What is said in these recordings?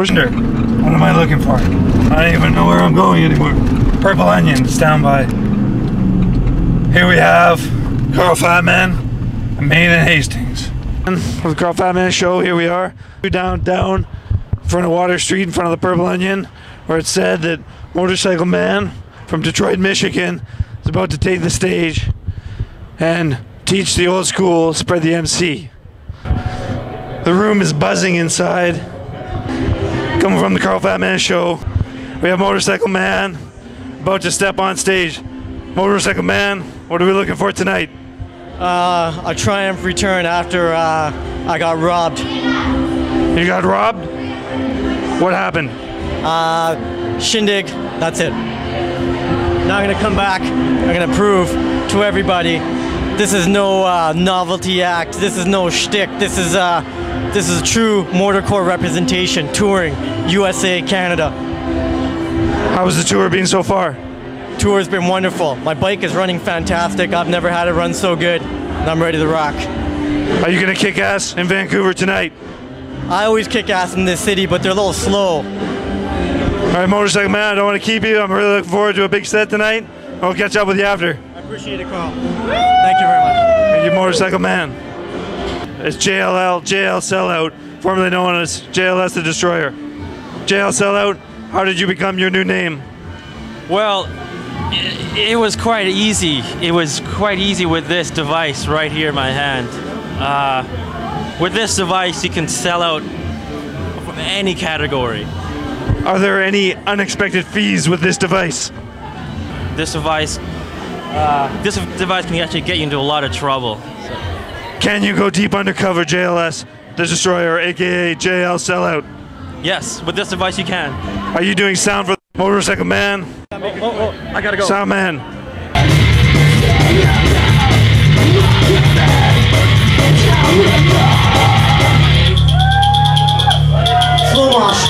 Wonder, what am I looking for? I don't even know where I'm going anymore. Purple Onions down by. Here we have Carl Fatman and Main and Hastings. And For the Carl Fatman show, here we are. Down, down in front of Water Street, in front of the Purple Onion, where it said that Motorcycle Man from Detroit, Michigan is about to take the stage and teach the old school, spread the MC. The room is buzzing inside. Coming from the Carl Fatman show, we have Motorcycle Man about to step on stage. Motorcycle Man, what are we looking for tonight? Uh, a triumph return after uh, I got robbed. You got robbed? What happened? Uh, shindig, that's it. Now I'm gonna come back. I'm gonna prove to everybody this is no uh, novelty act. This is no shtick. This is uh, this is true motorcore representation, touring USA, Canada. How has the tour been so far? Tour's been wonderful. My bike is running fantastic. I've never had it run so good, and I'm ready to rock. Are you gonna kick ass in Vancouver tonight? I always kick ass in this city, but they're a little slow. All right, Motorcycle Man, I don't want to keep you. I'm really looking forward to a big set tonight. I'll catch up with you after. I appreciate it, Carl. Thank you very much. Thank you, Motorcycle Man. It's JLL, JL Sellout, formerly known as JLS the Destroyer. JL Sellout, how did you become your new name? Well, it, it was quite easy. It was quite easy with this device right here in my hand. Uh, with this device, you can sell out from any category. Are there any unexpected fees with this device? This device, uh, this device can actually get you into a lot of trouble. Can you go deep undercover, JLS the Destroyer, aka JL Sellout? Yes, with this device you can. Are you doing sound for Motorcycle Man? I gotta go. Sound Man. Slow motion.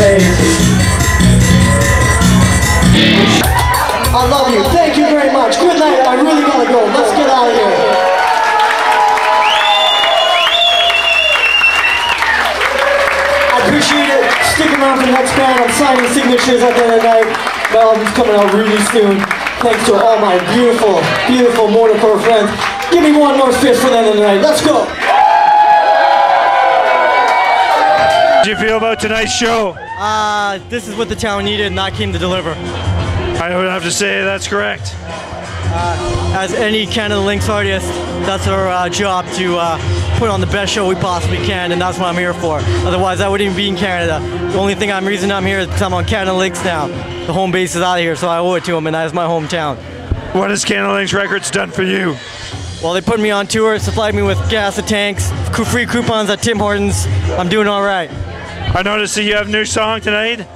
I appreciate it. Stick around for the next band. I'm signing signatures at the end of the night. My album's coming out really soon. Thanks to all my beautiful, beautiful motorcore friends. Give me one more fist for the end of the night. Let's go. How do you feel about tonight's show? Uh, this is what the town needed, and I came to deliver. I would have to say that's correct. As any Canada Lynx artist, that's our uh, job to uh, put on the best show we possibly can, and that's what I'm here for. Otherwise, I wouldn't even be in Canada. The only thing I'm reason I'm here is because I'm on Canada Lynx now. The home base is out of here, so I owe it to them, and that is my hometown. What has Canada Lynx Records done for you? Well, they put me on tour, supplied me with gas and tanks, free coupons at Tim Hortons. I'm doing all right. I noticed that you have a new song tonight,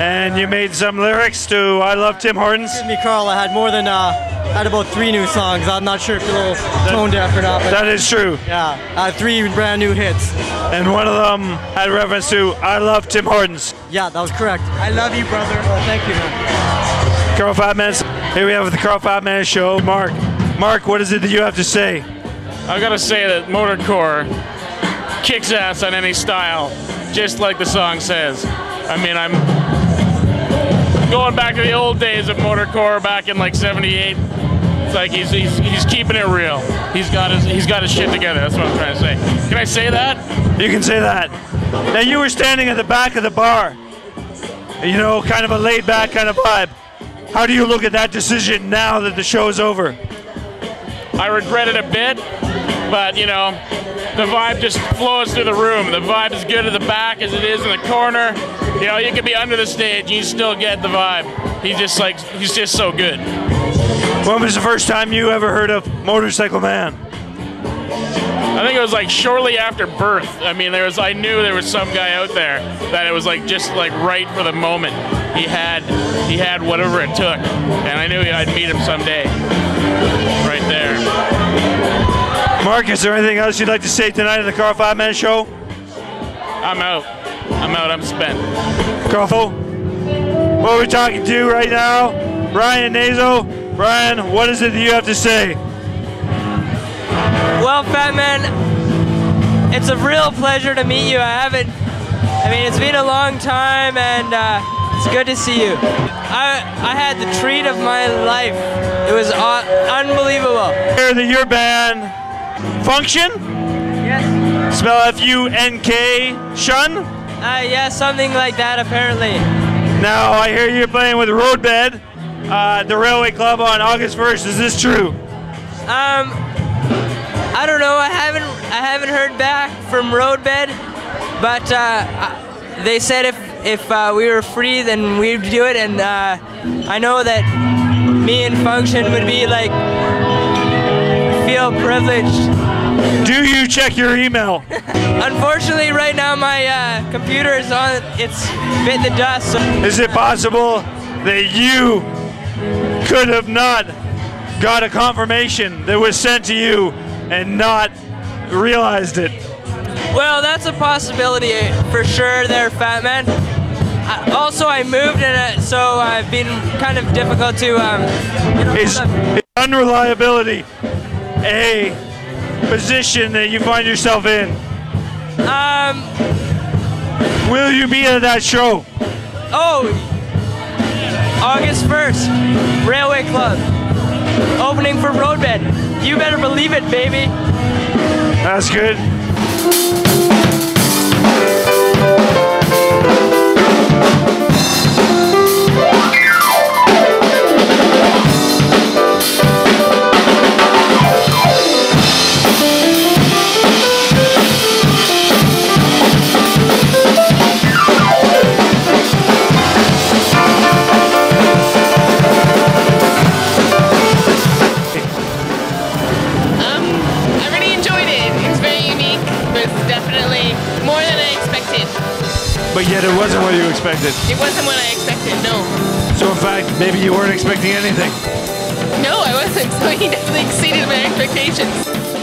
and you made some lyrics to "I Love Tim Hortons." Excuse me, Carl. I had more than uh, I had about three new songs. I'm not sure if you're a little tone deaf or not, but That is true, yeah, I had three brand new hits. and one of them had reference to "I love Tim Hortons." Yeah, that was correct. I love you, brother. thank you, man. Carl Five Minutes. Here we have the Carl Five Minutes Show. Mark, Mark, what is it that you have to say? I've gotta say that motorcore kicks ass on any style, just like the song says. I mean, I'm going back to the old days of motorcore back in like '78. It's like he's, he's he's keeping it real. He's got his he's got his shit together. That's what I'm trying to say. Can I say that? You can say that. Now you were standing at the back of the bar. You know, kind of a laid back kind of vibe. How do you look at that decision now that the show is over? I regret it a bit, but you know, the vibe just flows through the room. The vibe is good at the back as it is in the corner. You know, you could be under the stage you still get the vibe. He's just like he's just so good. When was the first time you ever heard of Motorcycle Man? I think it was like shortly after birth. I mean, there was I knew there was some guy out there that it was like just like right for the moment. He had he had whatever it took, and I knew I'd meet him someday. Mark, is there anything else you'd like to say tonight at the Carl Five Man Show? I'm out. I'm out. I'm spent. Carl, what are we talking to right now? Brian Nazo. Brian, what is it that you have to say? Well, Fat Man, it's a real pleasure to meet you. I haven't, I mean, it's been a long time and uh, it's good to see you. I, I had the treat of my life. It was uh, unbelievable. Hear that your band, Function, Yes. spell F U N K, Shun. Uh, yeah, something like that apparently. Now I hear you're playing with Roadbed, uh, the Railway Club on August 1st. Is this true? Um, I don't know. I haven't I haven't heard back from Roadbed, but uh, they said if if uh, we were free, then we'd do it, and uh, I know that me and Function would be like feel privileged. Do you check your email? Unfortunately, right now my uh, computer is on. It's bit the dust. So Is it possible that you could have not got a confirmation that was sent to you and not realized it? Well, that's a possibility for sure, there, Fat Man. I, also, I moved, and uh, so I've been kind of difficult to. Um, you know, Is, is unreliability a position that you find yourself in? um. Will you be at that show? Oh, August 1st, Railway Club, opening for Roadbed. You better believe it, baby. That's good. But yet it wasn't what you expected. It wasn't what I expected, no. So in fact, maybe you weren't expecting anything. No, I wasn't. So he definitely exceeded my expectations.